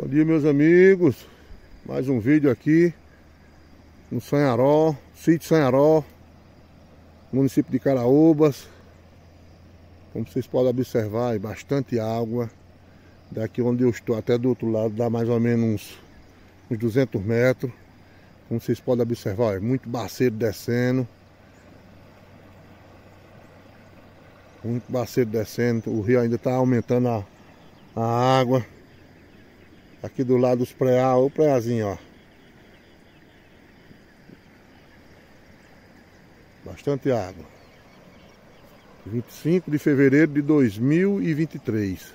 Bom dia meus amigos, mais um vídeo aqui no Sanharó, sítio Sanharó, município de Caraúbas. Como vocês podem observar, é bastante água. Daqui onde eu estou até do outro lado dá mais ou menos uns, uns 200 metros. Como vocês podem observar, é muito baceiro descendo. Muito baceiro descendo, o rio ainda está aumentando a, a água. Aqui do lado dos preá, o preazinho, ó. Bastante água. 25 de fevereiro de 2023.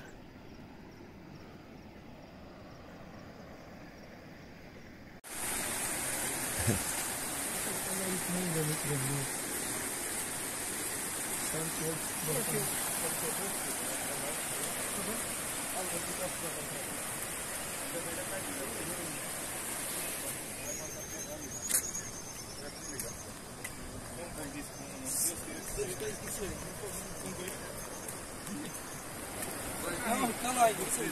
Não, tá lá você.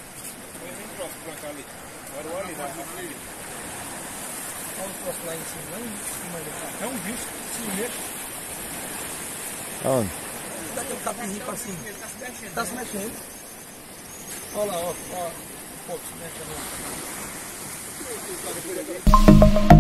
Põe bem próximo cá ali. Agora o ali, vai ali. Olha lá em. É um bicho, se mexe. Aonde? Dá que tá pedindo pra. Tá se mexendo. Olha lá, ó. ó. Se mexendo.